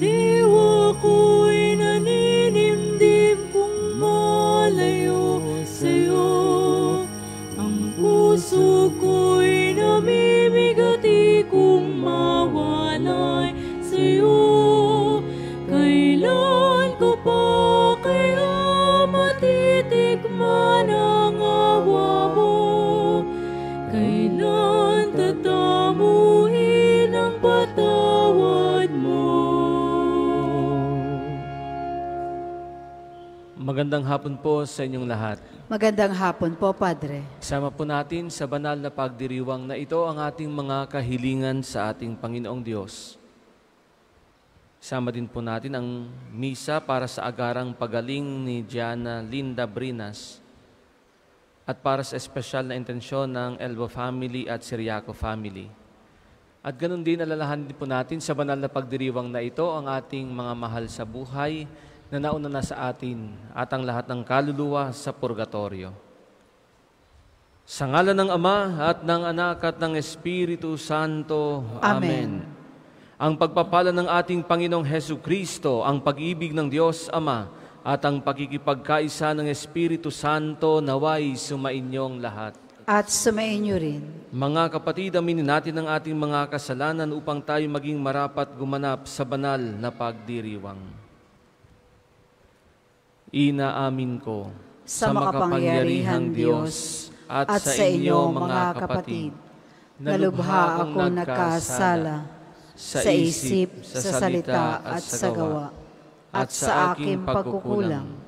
diwa Magandang hapon po sa inyong lahat. Magandang hapon po, Padre. Sama po natin sa banal na pagdiriwang na ito ang ating mga kahilingan sa ating Panginoong Diyos. Sama din po natin ang misa para sa agarang pagaling ni Diana Linda Brinas at para sa espesyal na intensyon ng Elbo family at Siriaco family. At ganun din alalahanin din po natin sa banal na pagdiriwang na ito ang ating mga mahal sa buhay na nauna na sa atin at ang lahat ng kaluluwa sa purgatorio. Sa ngalan ng Ama at ng Anak at ng Espiritu Santo. Amen. Amen. Ang pagpapala ng ating Panginoong Heso Kristo, ang pag-ibig ng Diyos Ama, at ang pakikipagkaisa ng Espiritu Santo naway sumainyong lahat. At sumainyo rin. Mga kapatid, aminin natin ang ating mga kasalanan upang tayo maging marapat gumanap sa banal na pagdiriwang. Inaamin ko Sa makapangyarihang Diyos at sa inyo, mga kapatid, na lubha akong nagkasala sa isip, sa salita at sa gawa, at sa aking pagkukulang.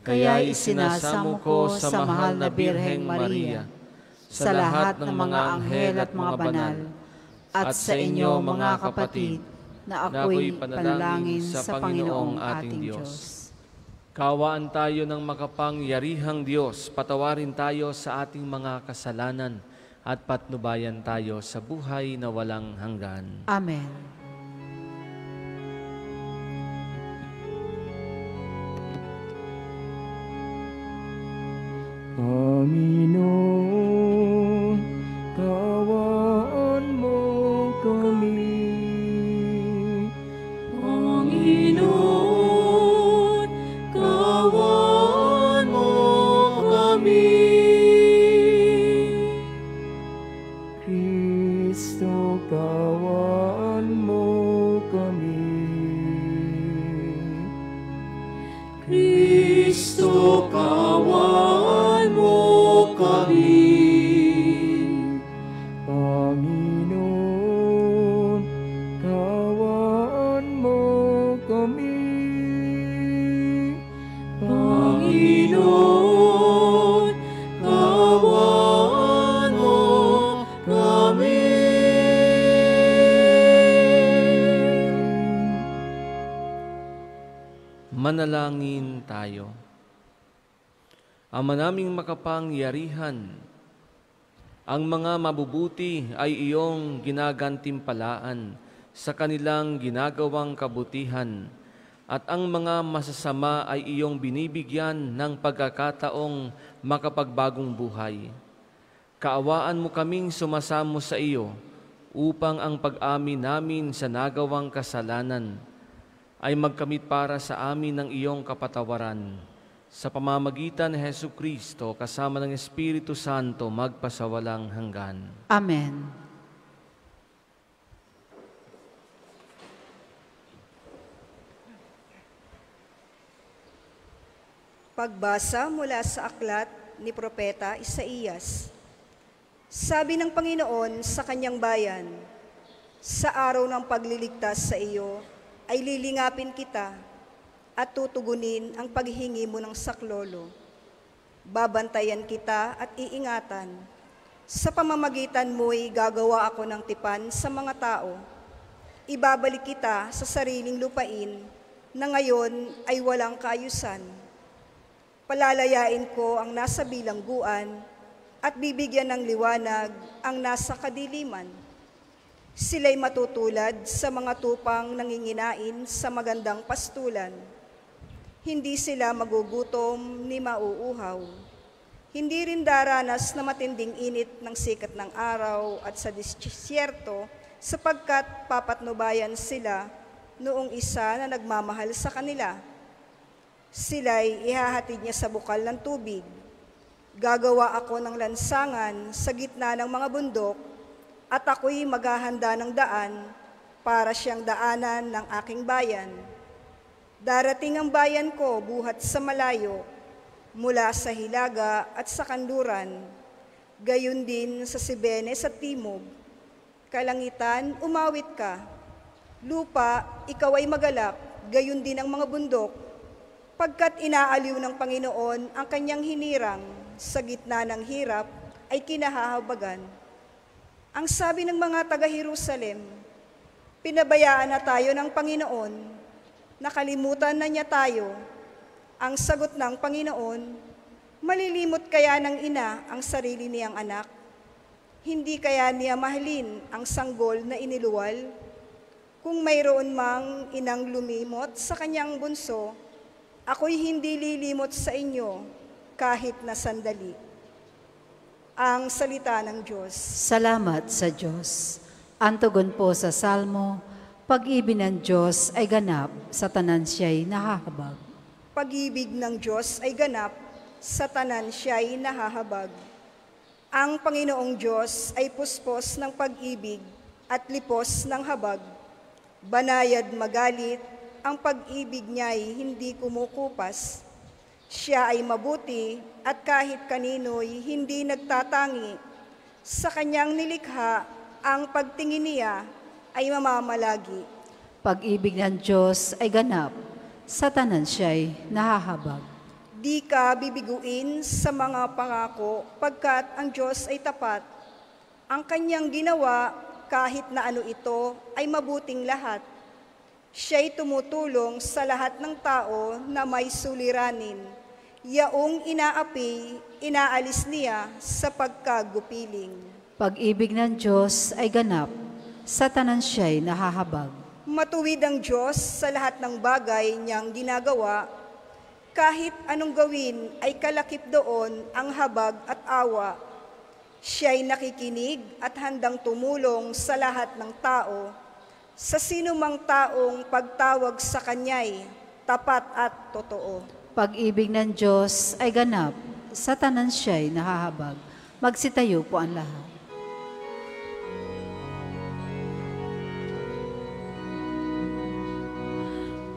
Kaya isinasamo ko sa mahal na Birheng Maria, sa lahat ng mga anghel at mga banal, at sa inyo mga kapatid, na ako'y panalangin sa Panginoong ating Diyos. Kawaan tayo ng makapangyarihang Diyos, patawarin tayo sa ating mga kasalanan at patnubayan tayo sa buhay na walang hanggan. Amen. Panginoon, Manalangin tayo. Ama naming makapangyarihan, ang mga mabubuti ay iyong ginagantimpalaan sa kanilang ginagawang kabutihan at ang mga masasama ay iyong binibigyan ng pagkakataong makapagbagong buhay. Kaawaan mo kaming sumasamo sa iyo upang ang pag-amin namin sa nagawang kasalanan ay magkamit para sa amin ng iyong kapatawaran. Sa pamamagitan ni Heso Kristo kasama ng Espiritu Santo magpasawalang hanggan. Amen. Pagbasa mula sa aklat ni Propeta Isaías. Sabi ng Panginoon sa kanyang bayan, Sa araw ng pagliligtas sa iyo, ay lilingapin kita at tutugunin ang paghingi mo ng saklolo. Babantayan kita at iingatan. Sa pamamagitan mo'y gagawa ako ng tipan sa mga tao. Ibabalik kita sa sariling lupain na ngayon ay walang kaayusan. Palalayain ko ang nasa bilangguan at bibigyan ng liwanag ang nasa kadiliman. Sila'y matutulad sa mga tupang nanginginain sa magandang pastulan. Hindi sila magugutom ni mauuhaw. Hindi rin daranas na matinding init ng sikat ng araw at sa disyerto sapagkat papatnubayan sila noong isa na nagmamahal sa kanila. Sila'y ihahatid niya sa bukal ng tubig. Gagawa ako ng lansangan sa gitna ng mga bundok at ako'y maghahanda ng daan para siyang daanan ng aking bayan. Darating ang bayan ko buhat sa malayo, mula sa hilaga at sa kanluran, gayon din sa Sibene sa timog. Kalangitan, umawit ka. Lupa, ikaw ay magalak, gayon din ang mga bundok, pagkat inaaliw ng Panginoon ang kanyang hinirang sa gitna ng hirap ay kinahahabagan. Ang sabi ng mga taga-Jerusalem, pinabayaan na tayo ng Panginoon, nakalimutan na niya tayo. Ang sagot ng Panginoon, malilimot kaya ng ina ang sarili niyang anak? Hindi kaya niya mahalin ang sanggol na iniluwal? Kung mayroon mang inang lumimot sa kanyang bunso, ako'y hindi lilimot sa inyo kahit na sandali. Ang salita ng Diyos. Salamat sa Diyos. Antugon po sa Salmo, pag-ibig ng Diyos ay ganap, sa tanan siya'y nahahabag. Pag-ibig ng Diyos ay ganap, sa tanan siya'y nahahabag. Ang Panginoong Diyos ay puspos ng pag-ibig at lipos ng habag. Banayad magalit, ang pag-ibig niya'y hindi kumukupas. Siya ay mabuti at kahit kanino'y hindi nagtatangi. Sa kanyang nilikha, ang pagtingin niya ay mamamalagi. Pag-ibig ng Diyos ay ganap, sa tanan siya'y nahahabag. Di ka bibiguin sa mga pangako pagkat ang Diyos ay tapat. Ang kanyang ginawa kahit na ano ito ay mabuting lahat. Siya'y tumutulong sa lahat ng tao na may suliranin. Yaong inaapi, inaalis niya sa pagkagupiling. Pag-ibig ng Diyos ay ganap, sa tanan siya'y nahahabag. Matuwid ang Diyos sa lahat ng bagay niyang ginagawa. Kahit anong gawin ay kalakip doon ang habag at awa. Siya'y nakikinig at handang tumulong sa lahat ng tao. Sa sinumang taong pagtawag sa Kanya'y tapat at totoo. Pag-ibig ng Diyos ay ganap, sa tanan siya'y nahahabag. Magsitayo po ang lahat.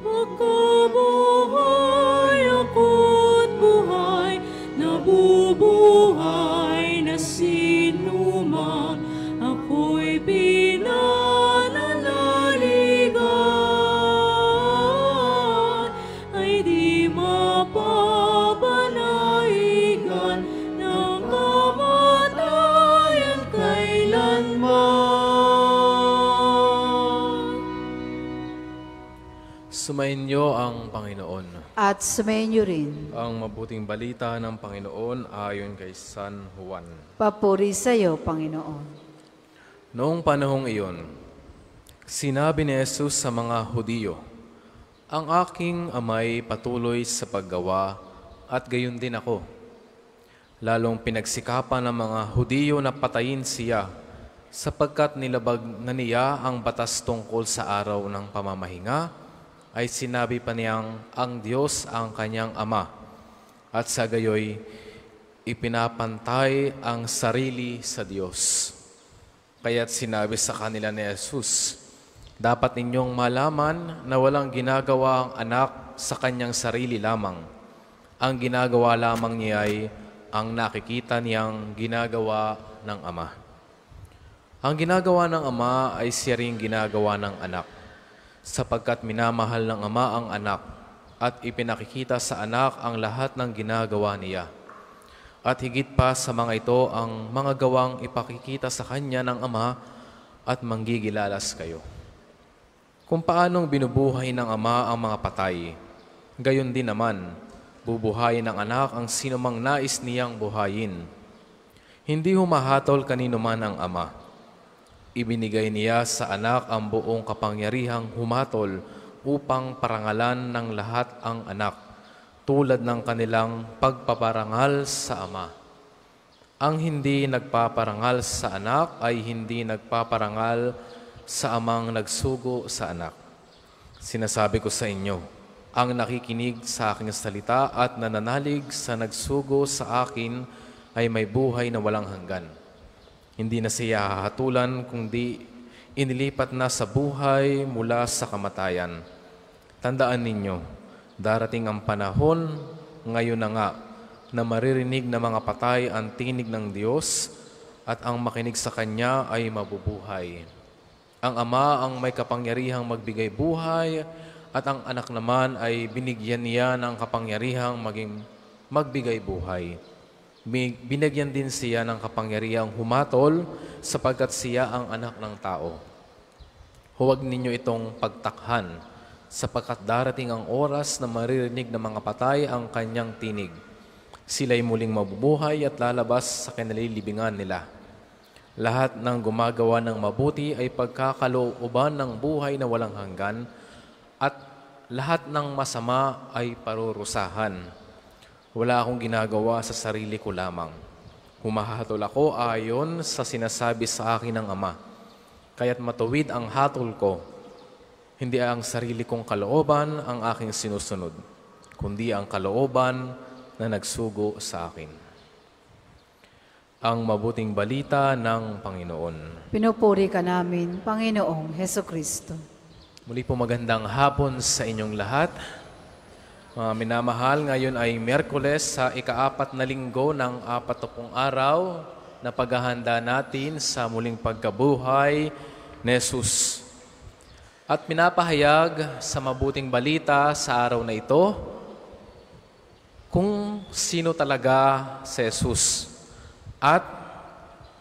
Pagkabuhay Sumainyo ang Panginoon. At sumayin rin, Ang mabuting balita ng Panginoon ayon kay San Juan. papuri sa iyo, Panginoon. Noong panahong iyon, sinabi ni Jesus sa mga Hudiyo, Ang aking amay patuloy sa paggawa at gayon din ako. Lalong pinagsikapan ng mga Hudiyo na patayin siya sapagkat nilabag na niya ang batas tungkol sa araw ng pamamahinga ay sinabi pa niyang ang Diyos ang kanyang Ama at sa gayoy ipinapantay ang sarili sa Diyos. Kaya't sinabi sa kanila ni Jesus, Dapat ninyong malaman na walang ginagawa ang anak sa kanyang sarili lamang. Ang ginagawa lamang niya ay ang nakikita niyang ginagawa ng Ama. Ang ginagawa ng Ama ay siya rin ginagawa ng anak, sapagkat minamahal ng Ama ang anak at ipinakikita sa anak ang lahat ng ginagawa niya. At higit pa sa mga ito ang mga gawang ipakikita sa kanya ng Ama at manggigilalas kayo. Kung paanong binubuhay ng Ama ang mga patay, gayon din naman, bubuhayin ng anak ang sinumang nais niyang buhayin. Hindi humahatol kanino man ang Ama. Ibinigay niya sa anak ang buong kapangyarihang humatol upang parangalan ng lahat ang anak, tulad ng kanilang pagpaparangal sa Ama. Ang hindi nagpaparangal sa anak ay hindi nagpaparangal sa amang nagsugo sa anak. Sinasabi ko sa inyo, ang nakikinig sa aking salita at nananalig sa nagsugo sa akin ay may buhay na walang hanggan. Hindi na siya hahatulan kundi inilipat na sa buhay mula sa kamatayan. Tandaan ninyo, darating ang panahon, ngayon na nga, na maririnig ng mga patay ang tinig ng Diyos at ang makinig sa Kanya ay mabubuhay. Ang Ama ang may kapangyarihang magbigay buhay at ang anak naman ay binigyan niya ng kapangyarihang maging magbigay buhay. Bi- Binigyan din siya ng kapangyarihang humatol sapagkat siya ang anak ng tao. Huwag ninyo itong pagtakhan sapagkat darating ang oras na maririnig ng mga patay ang kanyang tinig. Sila'y muling mabubuhay at lalabas sa kinalilibingan nila. Lahat ng gumagawa ng mabuti ay pagkakalooban ng buhay na walang hanggan at lahat ng masama ay parurusahan. Wala akong ginagawa sa sarili ko lamang. Humahatol ako ayon sa sinasabi sa akin ng Ama. Kaya't matuwid ang hatol ko. Hindi ang sarili kong kalooban ang aking sinusunod, kundi ang kalooban na nagsugo sa akin. Ang mabuting balita ng Panginoon. Pinupuri ka namin, Panginoong Heso Kristo. Muli po magandang hapon sa inyong lahat. Mga minamahal, ngayon ay Merkules sa ikaapat na linggo ng apat na pong araw na paghahanda natin sa muling pagkabuhay ni Jesus. At pinapahayag sa mabuting balita sa araw na ito kung sino talaga si Jesus at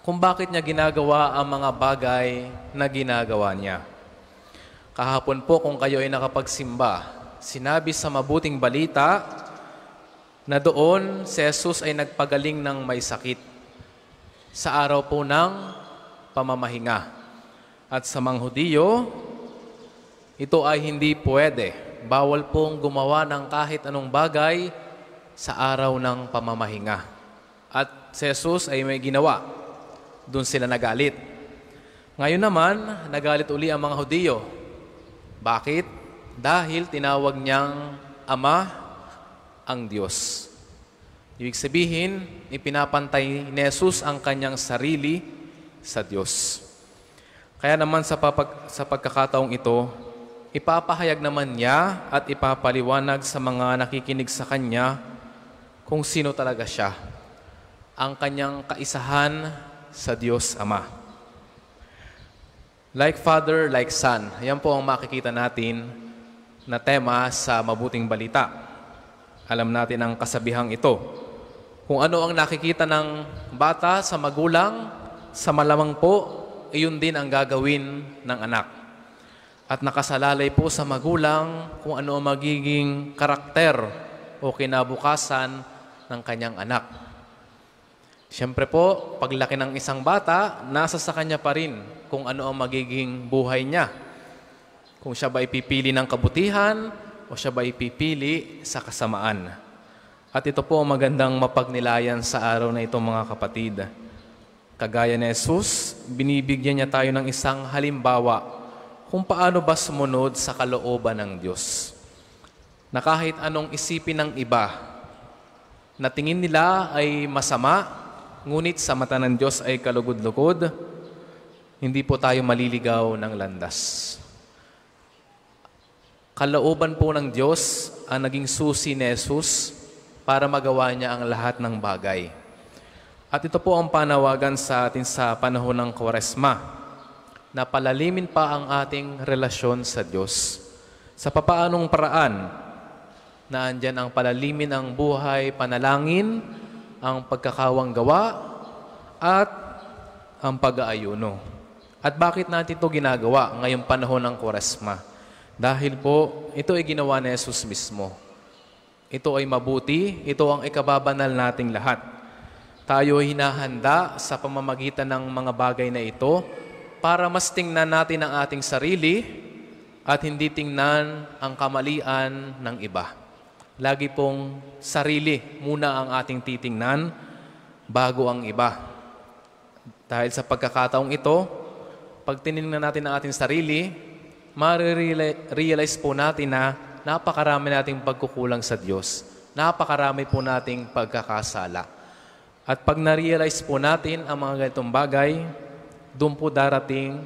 kung bakit niya ginagawa ang mga bagay na ginagawa niya. Kahapon po kung kayo ay nakapagsimba, sinabi sa mabuting balita na doon si Jesus ay nagpagaling ng may sakit sa araw po ng pamamahinga. At sa mga Hudiyo, ito ay hindi pwede. Bawal pong gumawa ng kahit anong bagay sa araw ng pamamahinga. At si Jesus ay may ginawa. Doon sila nagalit. Ngayon naman, nagalit uli ang mga Hudiyo. Bakit? Dahil tinawag niyang Ama ang Diyos. Ibig sabihin, ipinapantay ni Jesus ang kanyang sarili sa Diyos. Kaya naman sa, papag, sa pagkakataong ito, ipapahayag naman niya at ipapaliwanag sa mga nakikinig sa kanya kung sino talaga siya. Ang kanyang kaisahan sa Diyos Ama. Like Father, like Son. Yan po ang makikita natin na tema sa mabuting balita. Alam natin ang kasabihang ito. Kung ano ang nakikita ng bata sa magulang, sa malamang po, iyon din ang gagawin ng anak. At nakasalalay po sa magulang kung ano ang magiging karakter o kinabukasan ng kanyang anak. Siyempre po, paglaki ng isang bata, nasa sa kanya pa rin kung ano ang magiging buhay niya. Kung siya ba ipipili ng kabutihan o siya ba ipipili sa kasamaan. At ito po ang magandang mapagnilayan sa araw na ito mga kapatid. Kagaya ni Jesus, binibigyan niya tayo ng isang halimbawa kung paano ba sumunod sa kalooban ng Diyos. Na kahit anong isipin ng iba, na tingin nila ay masama, ngunit sa mata ng Diyos ay kalugod-lugod, hindi po tayo maliligaw ng landas. Kalooban po ng Diyos ang naging susi ni Jesus para magawa niya ang lahat ng bagay. At ito po ang panawagan sa atin sa panahon ng Kwaresma, na palalimin pa ang ating relasyon sa Diyos. Sa papaanong paraan na andyan ang palalimin ang buhay, panalangin, ang pagkakawang gawa, at ang pag-aayuno. At bakit natin ito ginagawa ngayong panahon ng Kwaresma? Dahil po, ito ay ginawa ni Jesus mismo. Ito ay mabuti, ito ang ikababanal nating lahat. Tayo ay hinahanda sa pamamagitan ng mga bagay na ito para mas tingnan natin ang ating sarili at hindi tingnan ang kamalian ng iba. Lagi pong sarili muna ang ating titingnan bago ang iba. Dahil sa pagkakataong ito, pag tinignan natin ang ating sarili, marirealize po natin na napakarami nating pagkukulang sa Diyos. Napakarami po nating pagkakasala. At pag na-realize po natin ang mga ganitong bagay, doon po darating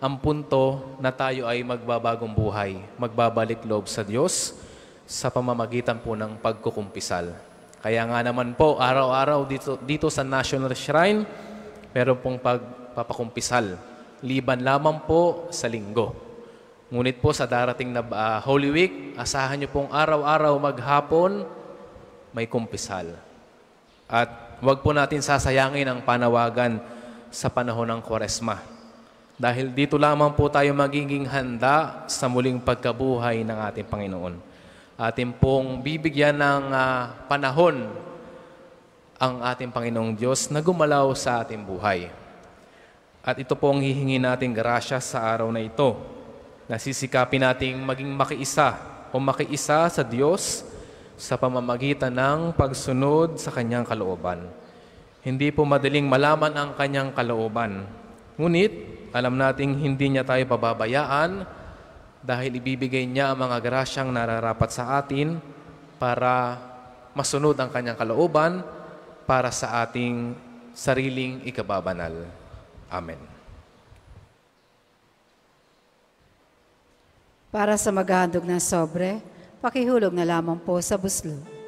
ang punto na tayo ay magbabagong buhay, magbabalik loob sa Diyos sa pamamagitan po ng pagkukumpisal. Kaya nga naman po, araw-araw dito, dito sa National Shrine, meron pong pagpapakumpisal. Liban lamang po sa linggo. Ngunit po sa darating na ah, Holy Week, asahan niyo pong araw-araw maghapon, may kumpisal. At huwag po natin sasayangin ang panawagan sa panahon ng Kwaresma. Dahil dito lamang po tayo magiging handa sa muling pagkabuhay ng ating Panginoon. Atin pong bibigyan ng ah, panahon ang ating Panginoong Diyos na gumalaw sa ating buhay. At ito po ang hihingi nating grasya sa araw na ito. Nasisikapin nating maging makiisa o makiisa sa Diyos sa pamamagitan ng pagsunod sa Kanyang kalooban. Hindi po madaling malaman ang Kanyang kalooban. Ngunit, alam nating hindi niya tayo pababayaan dahil ibibigay niya ang mga grasyang nararapat sa atin para masunod ang Kanyang kalooban para sa ating sariling ikababanal. Amen. Para sa maghahandog ng sobre, pakihulog na lamang po sa buslo.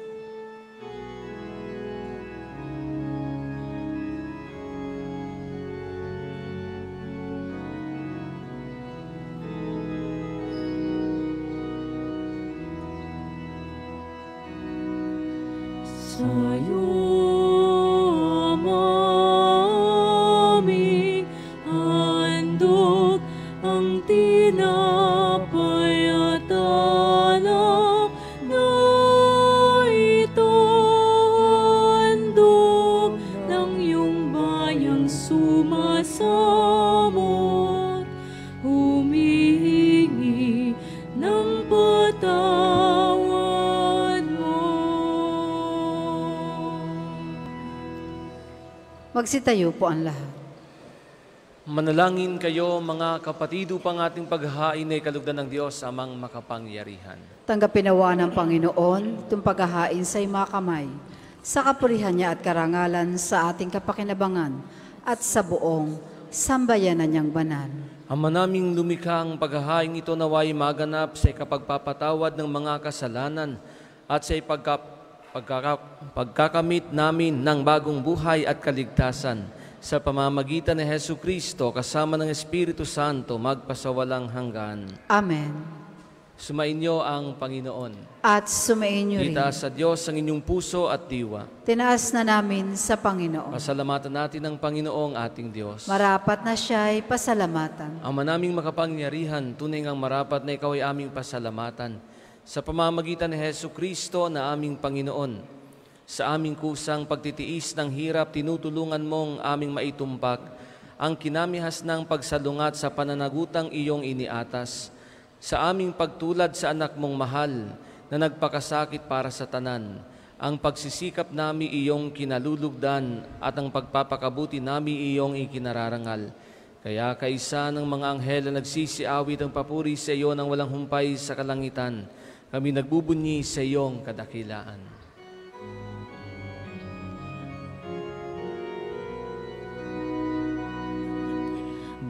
Magsitayo po ang lahat. Manalangin kayo mga kapatid upang ating paghahain ay kalugdan ng Diyos amang makapangyarihan. Tanggapin nawa ng Panginoon itong paghahain sa mga kamay, sa kapurihan niya at karangalan sa ating kapakinabangan at sa buong sambayanan niyang banal. Ama naming lumikha ang paghahain ito naway maganap sa ikapagpapatawad ng mga kasalanan at sa ipagka, pagkaka, pagkakamit namin ng bagong buhay at kaligtasan sa pamamagitan ni Heso Kristo kasama ng Espiritu Santo magpasawalang hanggan. Amen. Sumainyo ang Panginoon. At sumainyo rin. Itaas sa Diyos ang inyong puso at diwa. Tinaas na namin sa Panginoon. Pasalamatan natin ang Panginoong ating Diyos. Marapat na siya'y pasalamatan. Ang manaming makapangyarihan, tunay ngang marapat na ikaw ay aming pasalamatan sa pamamagitan ni Heso Kristo na aming Panginoon. Sa aming kusang pagtitiis ng hirap, tinutulungan mong aming maitumpak ang kinamihas ng pagsalungat sa pananagutang iyong iniatas. Sa aming pagtulad sa anak mong mahal na nagpakasakit para sa tanan, ang pagsisikap nami iyong kinalulugdan at ang pagpapakabuti nami iyong ikinararangal. Kaya kaisa ng mga anghel na nagsisiawit ang papuri sa iyo ng walang humpay sa kalangitan, kami nagbubunyi sa iyong kadakilaan.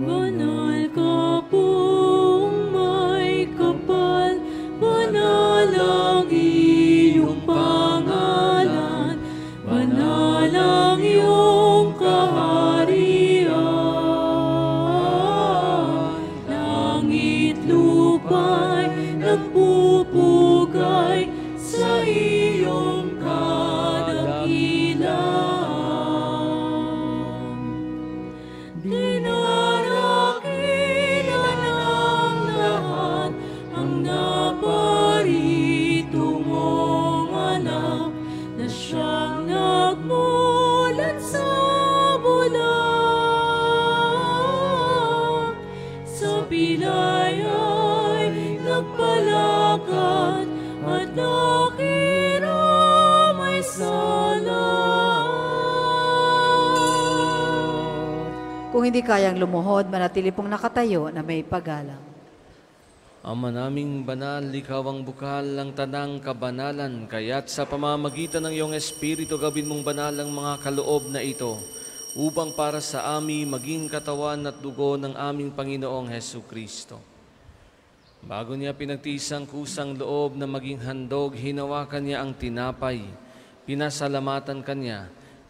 Banal Kung hindi kayang lumuhod, manatili pong nakatayo na may pagalang. Ama naming banal, ikaw ang bukal ng tanang kabanalan, kaya't sa pamamagitan ng iyong Espiritu gawin mong banal ang mga kaloob na ito, upang para sa amin maging katawan at dugo ng aming Panginoong Heso Kristo. Bago niya pinagtiis ang kusang loob na maging handog, hinawakan niya ang tinapay, pinasalamatan kanya,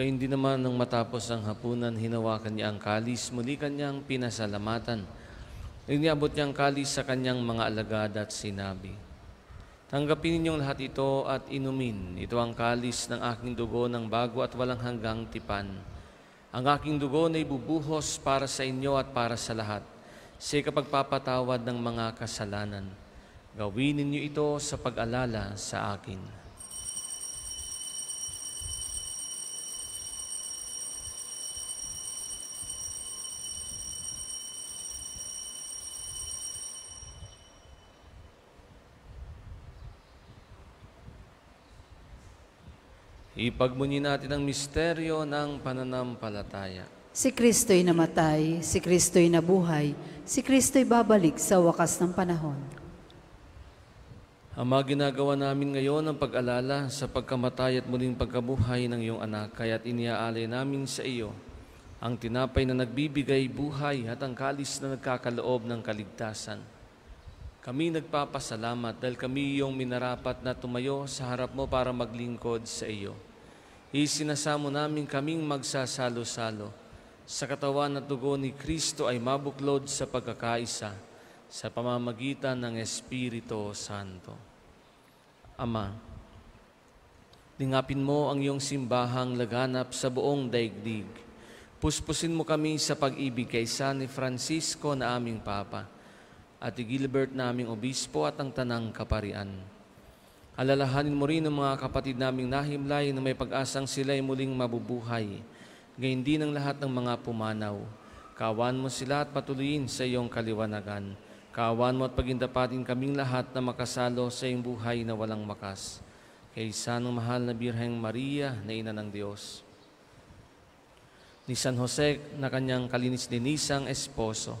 Gayun din naman nang matapos ang hapunan, hinawakan niya ang kalis, muli kanyang pinasalamatan. Iniabot niya ang kalis sa kanyang mga alagad at sinabi, Tanggapin ninyong lahat ito at inumin. Ito ang kalis ng aking dugo ng bago at walang hanggang tipan. Ang aking dugo na ibubuhos para sa inyo at para sa lahat sa kapagpapatawad ng mga kasalanan. Gawin ninyo ito sa pag-alala sa akin. Ipagmuni natin ang misteryo ng pananampalataya. Si Kristo'y namatay, si Kristo'y nabuhay, si Kristo'y babalik sa wakas ng panahon. Ama, ginagawa namin ngayon ang pag-alala sa pagkamatay at muling pagkabuhay ng iyong anak, kaya't iniaalay namin sa iyo ang tinapay na nagbibigay buhay at ang kalis na nagkakaloob ng kaligtasan. Kami nagpapasalamat dahil kami iyong minarapat na tumayo sa harap mo para maglingkod sa iyo. Isinasamo namin kaming magsasalo-salo sa katawan at dugo ni Kristo ay mabuklod sa pagkakaisa sa pamamagitan ng Espiritu Santo. Ama, Lingapin mo ang iyong simbahang laganap sa buong daigdig. Puspusin mo kami sa pag-ibig kay San Francisco na aming Papa at Gilbert naming Obispo at ang Tanang Kaparian. Alalahanin mo rin ang mga kapatid naming nahimlay na may pag-asang sila'y muling mabubuhay. Ngayon din ang lahat ng mga pumanaw. Kawan mo sila at patuloyin sa iyong kaliwanagan. Kawan mo at pagindapatin kaming lahat na makasalo sa iyong buhay na walang makas. Kaysa ng mahal na Birheng Maria na ina ng Diyos. Ni San Jose na kanyang kalinis-linisang esposo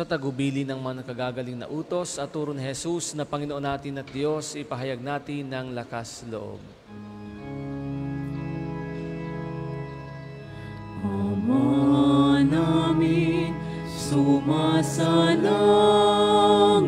Sa tagubili ng mga nakagagaling na utos at turo ni Jesus na Panginoon natin at Diyos, ipahayag natin ng lakas loob. Ama namin, sumasalangit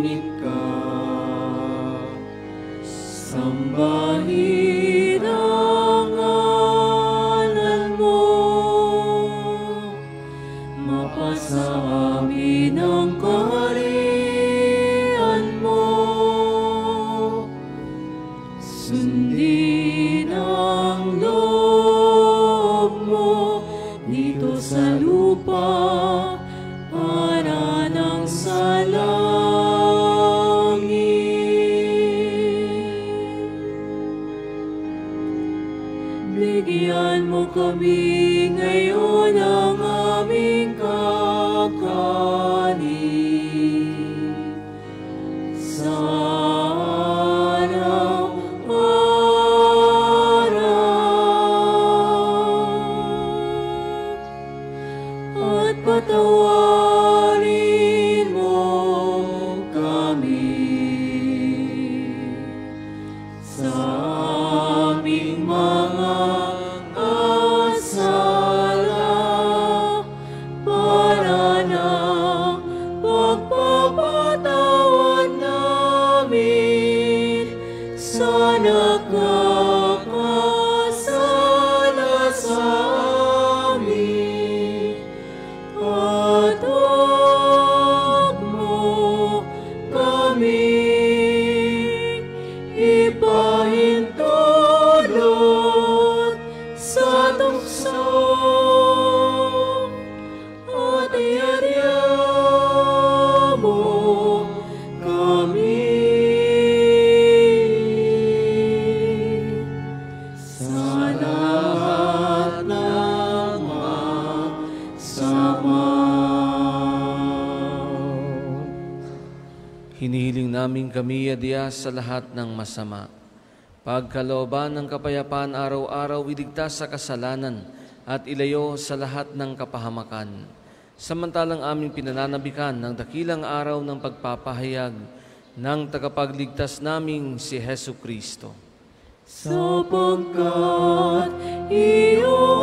adiyas sa lahat ng masama. Pagkalooban ng kapayapaan araw-araw, iligtas sa kasalanan at ilayo sa lahat ng kapahamakan. Samantalang aming pinananabikan ng dakilang araw ng pagpapahayag ng tagapagligtas naming si Heso Kristo. sapagkat iyo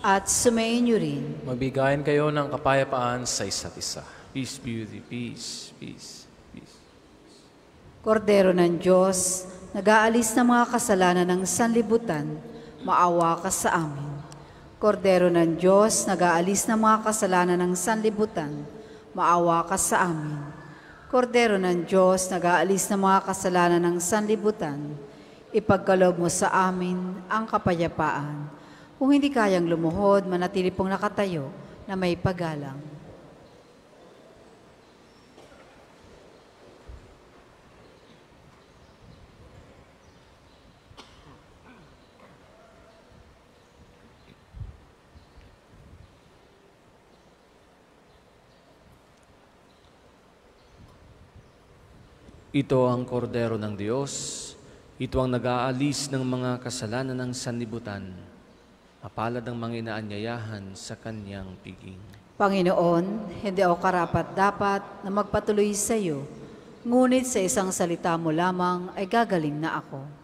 At sumayin niyo rin. Magbigayan kayo ng kapayapaan sa isa't isa. Peace be with you. Peace, peace, peace. Kordero ng Diyos, nag-aalis ng mga kasalanan ng sanlibutan, maawa ka sa amin. Kordero ng Diyos, nag-aalis ng mga kasalanan ng sanlibutan, maawa ka sa amin. Kordero ng Diyos, nag-aalis ng mga kasalanan ng sanlibutan, ipagkalob mo sa amin ang kapayapaan. Kung hindi kayang lumuhod, manatili pong nakatayo na may pagalang. Ito ang kordero ng Diyos. Ito ang nag-aalis ng mga kasalanan ng sanlibutan. Mapalad ang mga inaanyayahan sa kanyang piging. Panginoon, hindi ako karapat dapat na magpatuloy sa iyo, ngunit sa isang salita mo lamang ay gagaling na ako.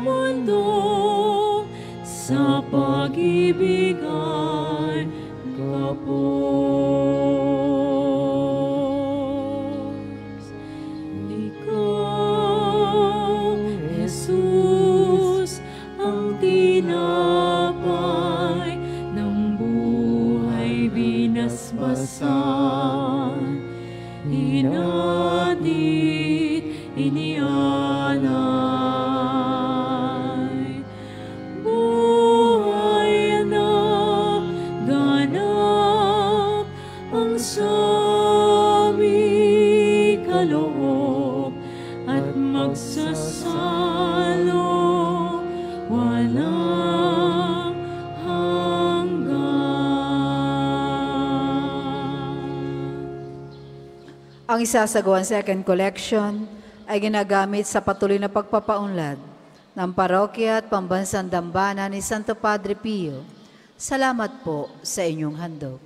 Mundo sa pag-ibigan isasagawang second collection ay ginagamit sa patuloy na pagpapaunlad ng parokya at pambansang dambana ni Santo Padre Pio. Salamat po sa inyong handog.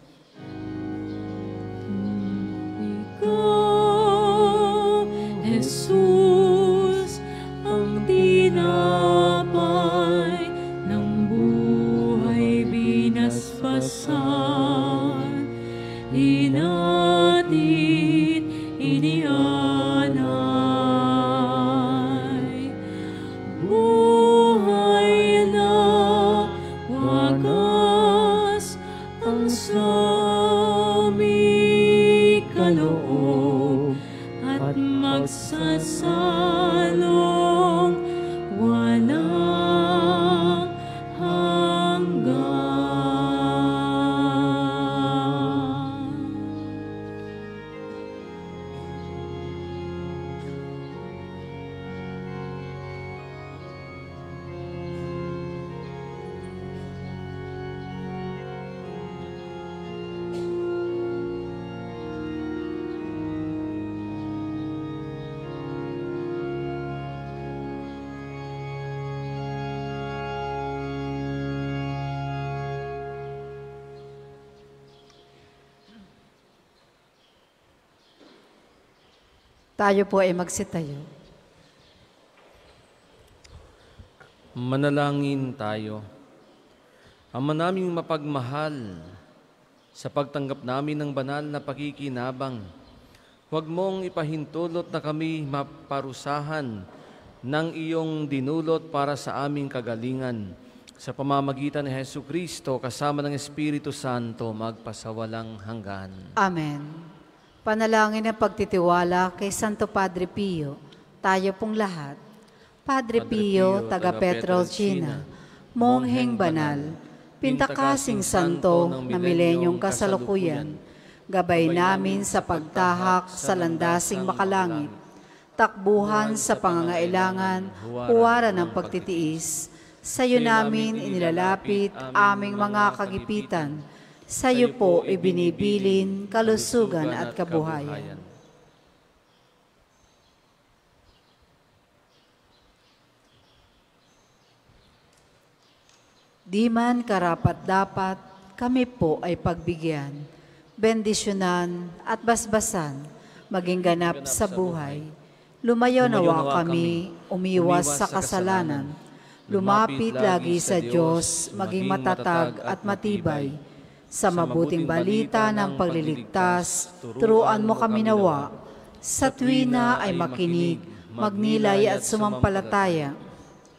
Ikaw, Jesus, Tayo po ay magsitayo. Manalangin tayo. Ama naming mapagmahal, sa pagtanggap namin ng banal na pakikinabang, huwag mong ipahintulot na kami maparusahan ng iyong dinulot para sa aming kagalingan. Sa pamamagitan ni Heso Kristo kasama ng Espiritu Santo magpasawalang hanggan. Amen. Panalangin ng pagtitiwala kay Santo Padre Pio, tayo pong lahat. Padre, Padre Pio, taga Petrolcina, Petrolcina, Mongheng Banal, Pintakasing Santo na milenyong kasalukuyan, gabay namin sa pagtahak sa landasing makalangit, takbuhan sa pangangailangan, huwaran ng pagtitiis, sa iyo namin inilalapit aming mga kagipitan, sa iyo po ibinibilin kalusugan at kabuhayan. Di man karapat-dapat, kami po ay pagbigyan, bendisyonan at basbasan, maging ganap sa buhay. Lumayo nawa kami, umiwas sa kasalanan, lumapit lagi sa Diyos, maging matatag at matibay. Sa mabuting balita ng pagliligtas, turuan mo kami nawa. Sa tuwina ay makinig, magnilay at sumampalataya.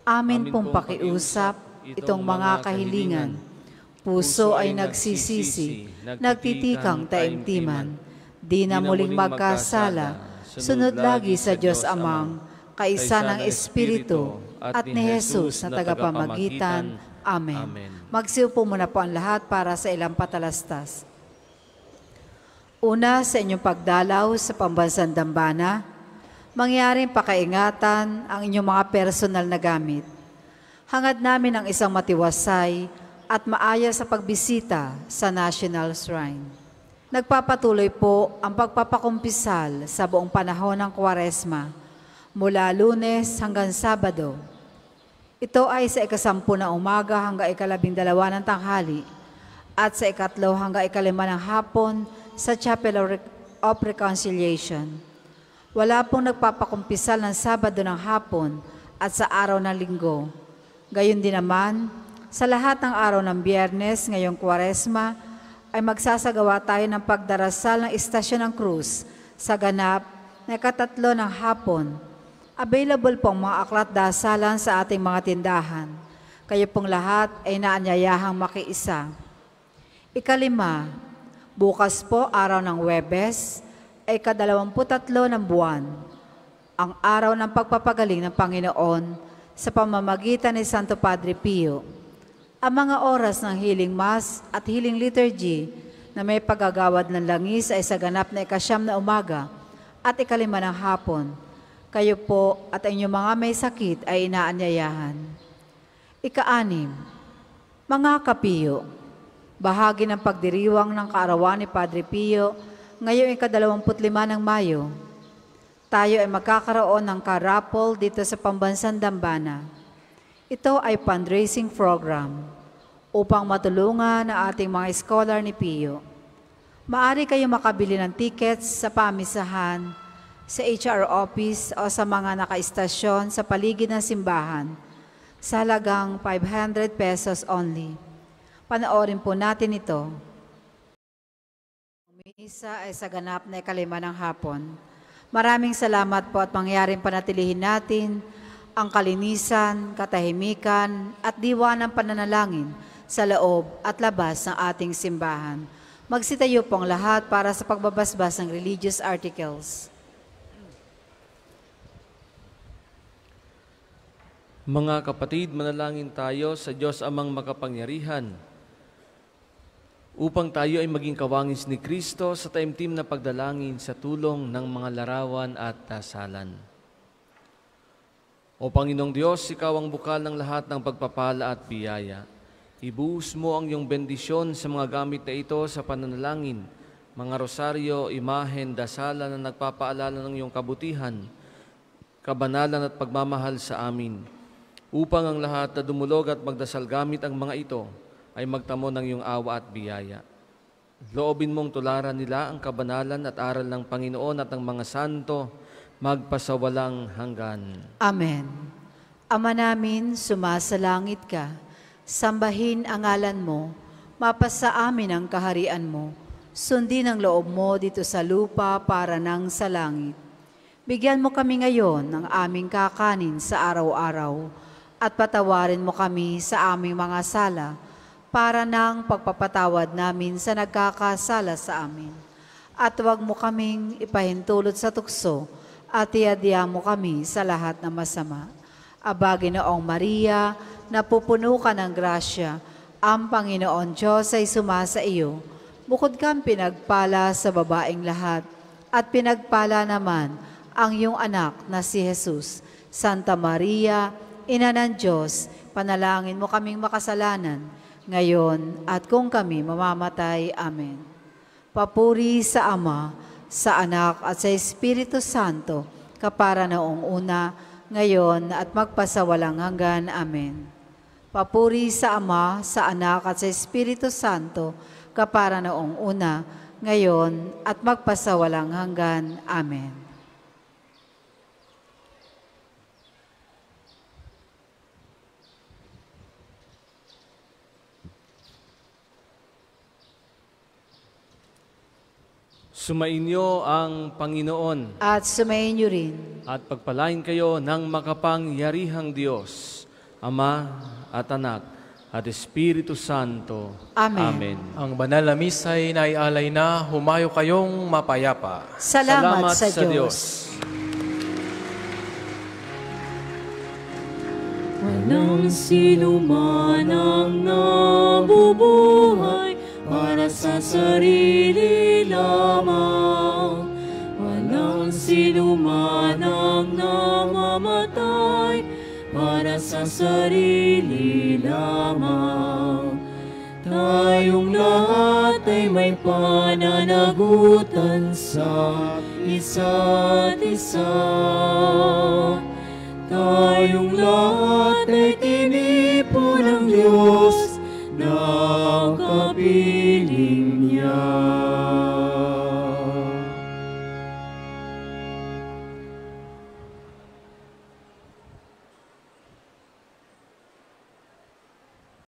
Amin pong pakiusap, itong mga kahilingan. Puso ay nagsisisi, nagtitikang taimtiman. Di na muling magkasala, sunod lagi sa Diyos Amang, kaisa ng Espiritu, at ni Jesus na tagapamagitan. Amen. Magsiupo muna po ang lahat para sa ilang patalastas. Una, sa inyong pagdalaw sa pambansang dambana, mangyaring pakaingatan ang inyong mga personal na gamit. Hangad namin ang isang matiwasay at maayos sa pagbisita sa National Shrine. Nagpapatuloy po ang pagpapakumpisal sa buong panahon ng Kwaresma, mula lunes hanggang Sabado. Ito ay sa ikasampu na umaga hanggang ikalabing dalawa ng tanghali at sa ikatlo hanggang ikalima ng hapon sa Chapel of Re- of Reconciliation. Wala pong nagpapakumpisal ng Sabado ng hapon at sa araw ng linggo. Gayon din naman, sa lahat ng araw ng biyernes ngayong kwaresma, ay magsasagawa tayo ng pagdarasal ng Istasyon ng Cruz sa ganap na ikatatlo ng hapon. Available po ang mga aklat dasalan sa ating mga tindahan. Kayo pong lahat ay naanyayahang makiisa. Ikalima, bukas po araw ng Webes ay kadalawamput-tatlo ng buwan. Ang araw ng pagpapagaling ng Panginoon sa pamamagitan ni Santo Padre Pio. Ang mga oras ng healing mass at healing liturgy na may pagagawad ng langis ay sa ganap na ikasyam na umaga at ikalima ng hapon, kayo po at ang inyong mga may sakit ay inaanyayahan. Ikaanim, mga kapiyo, bahagi ng pagdiriwang ng kaarawan ni Padre Pio ngayong ikadalawamput lima ng Mayo. Tayo ay magkakaroon ng karapol dito sa Pambansang Dambana. Ito ay fundraising program upang matulungan ang ating mga scholar ni Pio. Maari kayo makabili ng tickets sa pamisahan, sa HR office o sa mga nakaistasyon sa paligid ng simbahan sa halagang 500 pesos only. Panoorin po natin ito. Misa ay sa ganap na ikalima ng hapon. Maraming salamat po at mangyaring panatilihin natin ang kalinisan, katahimikan at diwa ng pananalangin sa loob at labas ng ating simbahan. Magsitayo po ang lahat para sa pagbabasbas ng religious articles. Mga kapatid, manalangin tayo sa Diyos amang makapangyarihan upang tayo ay maging kawangis ni Kristo sa taimtim na pagdalangin sa tulong ng mga larawan at dasalan. O Panginoong Diyos, Ikaw ang bukal ng lahat ng pagpapala at biyaya. Ibuhos mo ang iyong bendisyon sa mga gamit na ito sa pananalangin, mga rosaryo, imahen, dasalan na nagpapaalala ng iyong kabutihan, kabanalan at pagmamahal sa amin upang ang lahat na dumulog at magdasal gamit ang mga ito ay magtamo ng iyong awa at biyaya. Loobin mong tularan nila ang kabanalan at aral ng Panginoon at ng mga santo magpasawalang hanggan. Amen. Ama namin, sumasalangit ka. Sambahin ang ngalan mo. Mapasa amin ang kaharian mo. Sundin ang loob mo dito sa lupa para nang sa langit. Bigyan mo kami ngayon ng aming kakanin sa araw-araw at patawarin mo kami sa aming mga sala para ng pagpapatawad namin sa nagkakasala sa amin. At huwag mo kaming ipahintulot sa tukso at iadya mo kami sa lahat ng masama. Aba, Ginoong Maria, napupuno ka ng grasya, ang Panginoon Diyos ay sumasa iyo. Bukod kang pinagpala sa babaeng lahat, at pinagpala naman ang iyong anak na si Jesus. Santa Maria, Ina ng Diyos, panalangin mo kaming makasalanan, ngayon at kung kami mamamatay. Amen. Papuri sa Ama, sa Anak at sa Espiritu Santo, kapara noong una, ngayon at magpasawalang hanggan. Amen. Papuri sa Ama, sa Anak at sa Espiritu Santo, kapara noong una, ngayon at magpasawalang hanggan. Amen. Sumainyo ang Panginoon At sumayin niyo rin. at pagpalain kayo ng makapangyarihang Diyos, Ama at Anak at Espiritu Santo. Amen. Ang banal na misa ay naialay na, humayo kayong mapayapa. Salamat, sa, Diyos. Walang sino man ang nabubuhay para sa sarili lamang Walang sinuman ang namamatay Para sa sarili lamang. Tayong lahat ay may pananagutan sa isa't isa. Tayong lahat ay tinipo ng Diyos na kapit